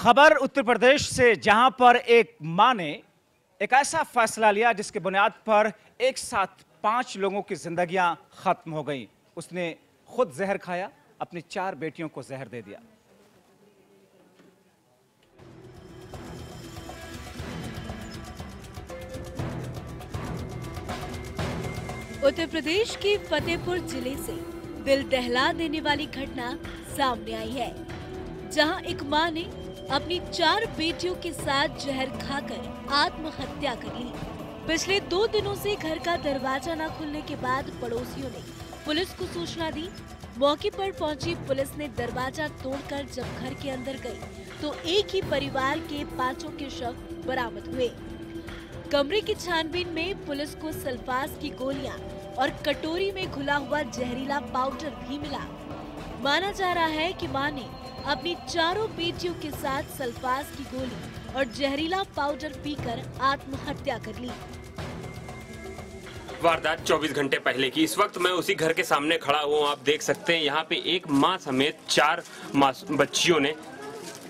खबर उत्तर प्रदेश से, जहाँ पर एक माँ ने एक ऐसा फैसला लिया जिसके बुनियाद पर एक साथ पाँच लोगों की जिंदगियाँ खत्म हो गई। उसने खुद जहर खाया, अपनी चार बेटियों को जहर दे दिया। उत्तर प्रदेश के फतेहपुर ज़िले से दिल दहला देने वाली घटना सामने आई है, जहाँ एक माँ ने अपनी चार बेटियों के साथ जहर खाकर आत्महत्या कर ली। पिछले दो दिनों से घर का दरवाज़ा न खुलने के बाद पड़ोसियों ने पुलिस को सूचना दी। मौके पर पहुँची पुलिस ने दरवाज़ा तोड़कर जब घर के अंदर गई तो एक ही परिवार के पाँचों के शव बरामद हुए। कमरे की छानबीन में पुलिस को सल्फास की गोलियाँ और कटोरी में घुला हुआ जहरीला पाउडर भी मिला। माना जा रहा है कि माँ ने अपनी चारों बेटियों के साथ सल्फास की गोली और जहरीला पाउडर पीकर आत्महत्या कर ली। वारदात 24 घंटे पहले की। इस वक्त मैं उसी घर के सामने खड़ा हूँ। आप देख सकते हैं, यहाँ पे एक माँ समेत चार बच्चियों ने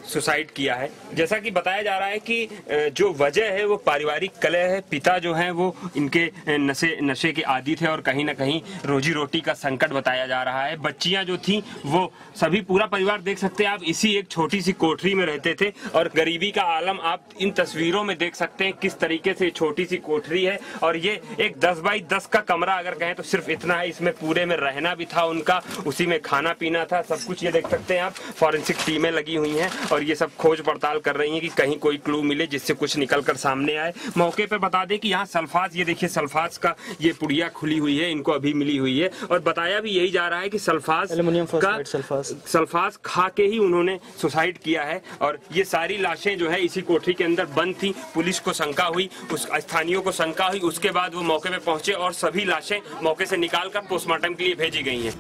सुसाइड किया है। जैसा कि बताया जा रहा है कि जो वजह है, वो पारिवारिक कलह है। पिता जो है, वो इनके नशे नशे के आदि थे और कहीं ना कहीं रोजी रोटी का संकट बताया जा रहा है। बच्चियाँ जो थी, वो सभी पूरा परिवार देख सकते हैं। आप इसी एक छोटी सी कोठरी में रहते थे और गरीबी का आलम आप इन तस्वीरों में देख सकते हैं किस तरीके से छोटी सी कोठरी है। और ये एक दस बाई दस का कमरा अगर कहें तो सिर्फ़ इतना है। इसमें पूरे में रहना भी था उनका, उसी में खाना पीना था, सब कुछ ये देख सकते हैं आप। फॉरेंसिक टीमें लगी हुई हैं और ये सब खोज पड़ताल कर रही हैं कि कहीं कोई क्लू मिले जिससे कुछ निकल कर सामने आए। मौके पर बता दें कि यहाँ सल्फाज ये देखिए सल्फाज का ये पुड़िया खुली हुई है इनको अभी मिली हुई है। और बताया भी यही जा रहा है कि सल्फास एल्युमिनियम का फॉस्फेट सल्फास सल्फास खा के ही उन्होंने सुसाइड किया है। और ये सारी लाशें जो है इसी कोठरी के अंदर बंद थी पुलिस को शंका हुई उस स्थानीयों को शंका हुई। उसके बाद वो मौके पर पहुँचे और सभी लाशें मौके से निकाल कर पोस्टमार्टम के लिए भेजी गई हैं।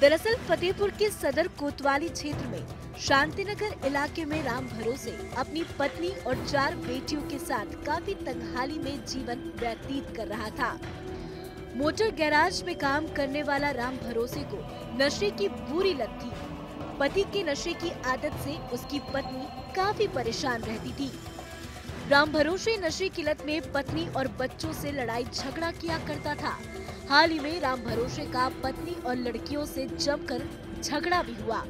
दरअसल फतेहपुर के सदर कोतवाली क्षेत्र में शांतिनगर इलाके में राम भरोसे, अपनी पत्नी और चार बेटियों के साथ काफ़ी तंगहाली में जीवन व्यतीत कर रहा था। मोटर गैराज में काम करने वाला राम भरोसे को नशे की बुरी लत थी पति के नशे की आदत से उसकी पत्नी काफ़ी परेशान रहती थी। राम भरोसे नशे की लत में पत्नी और बच्चों से लड़ाई झगड़ा किया करता था। हाल ही में राम भरोसे का पत्नी और लड़कियों से जमकर झगड़ा भी हुआ।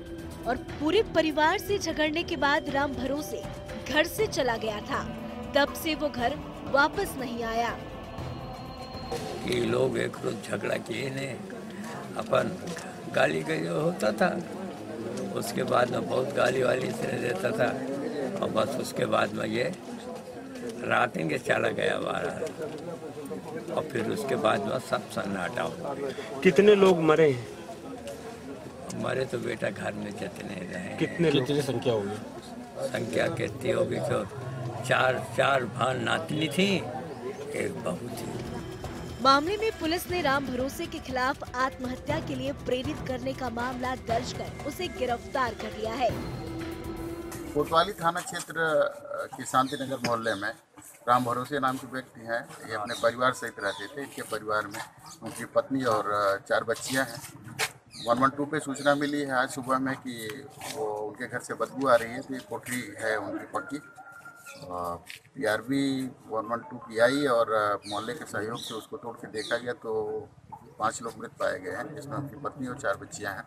और पूरे परिवार से झगड़ने के बाद राम भरोसे घर से चला गया था। तब से वो घर वापस नहीं आया। ये लोग एक रोज झगड़ा किए ने। अपन गाली का जो होता था। उसके बाद में बहुत गाली वाली से देता था। और बस उसके बाद में ये रात के चला गया बारह और फिर उसके बाद में सब सन्नाटा हो कितने लोग मरे हैं? हमारे तो बेटा घर में जितने रहे कितने कितनी संख्या होगी? संख्या कितनी होगी तो चार चार भान नातनी थी एक बहू थी। मामले में पुलिस ने राम भरोसे के खिलाफ आत्महत्या के लिए प्रेरित करने का मामला दर्ज कर उसे गिरफ़्तार कर लिया है। कोतवाली थाना क्षेत्र अ, शांति नगर मोहल्ले में राम भरोसे नाम के व्यक्ति हैं। ये अपने परिवार सहित रहते थे। इनके परिवार में उनकी पत्नी और चार बच्चियाँ हैं। वन वन टू पर सूचना मिली है आज सुबह में कि वो उनके घर से बदबू आ रही है तो ये कोठरी है उनकी पक्की। P R B one one two की आई और मोहल्ले के सहयोग से उसको तोड़ के देखा गया तो पाँच लोग मृत पाए गए हैं, जिसमें उनकी पत्नी और चार बच्चियाँ हैं।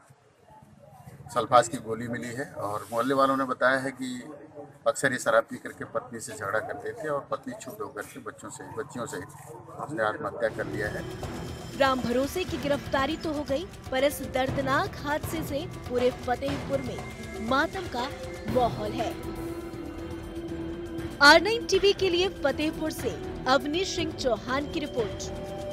सल्फाज की गोली मिली है और मोहल्ले वालों ने बताया है कि अक्सर ये शराब पी करके पत्नी से झगड़ा करते थे और पत्नी छूट होकर के बच्चों से, बच्चियों से उसने आत्महत्या कर लिया है। राम भरोसे की गिरफ्तारी तो हो गई, पर इस दर्दनाक हादसे से पूरे फतेहपुर में मातम का माहौल है। आर नाइन टीवी के लिए फतेहपुर से अवनीश सिंह चौहान की रिपोर्ट।